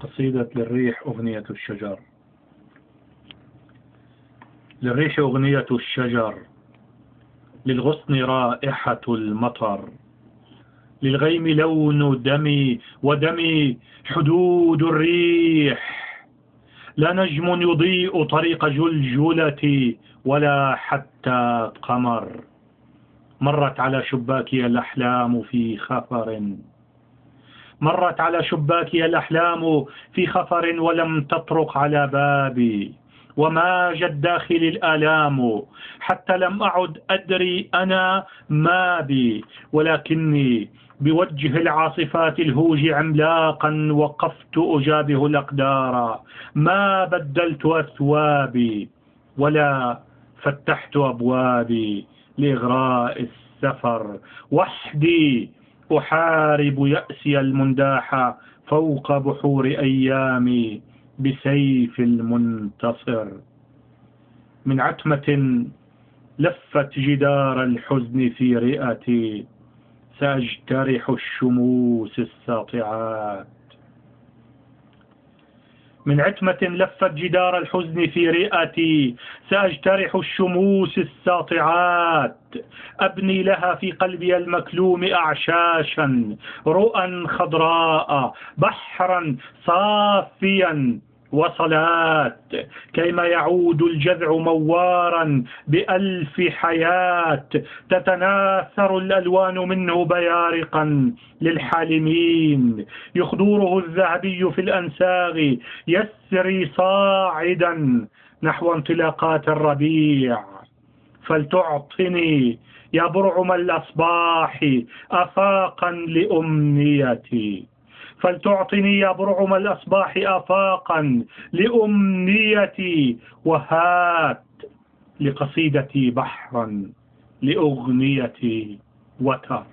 قصيدة للريح أغنية الشجر. للريح أغنية الشجر. للغصن رائحة المطر. للغيم لون دمي ودمي حدود الريح. لا نجم يضيء طريق جلجلتي ولا حتى قمر. مرت على شباكي الأحلام في خفر. مرت على شباكي الأحلام في خفر ولم تطرق على بابي وما جد داخلي الآلام حتى لم أعد أدري أنا ما بي. ولكني بوجه العاصفات الهوج عملاقا وقفت أجابه الأقدار. ما بدلت أثوابي ولا فتحت أبوابي لإغراء السفر. وحدي أحارب يأسي المنداح فوق بحور أيامي بسيف المنتصر. من عتمة لفت جدار الحزن في رئتي سأجترح الشموس الساطعات من عتمة لفت جدار الحزن في رئتي. سأجترح الشموس الساطعات. أبني لها في قلبي المكلوم أعشاشا رؤى خضراء بحرا صافيا. وصلات كيما يعود الجذع موارا بألف حياة تتناثر الألوان منه بيارقا للحالمين. يخدوره الذهبي في الأنساغ يسري صاعدا نحو انطلاقات الربيع. فلتعطني يا برعم الأصباح أفاقا لأمنيتي. فلتعطني يا برعم الأصباح أفاقا لأمنيتي وهات لقصيدتي بحرا لأغنيتي وتر